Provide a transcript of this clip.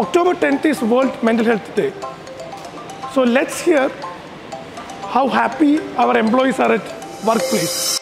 October 10th is World Mental Health Day. So let's hear how happy our employees are at workplace.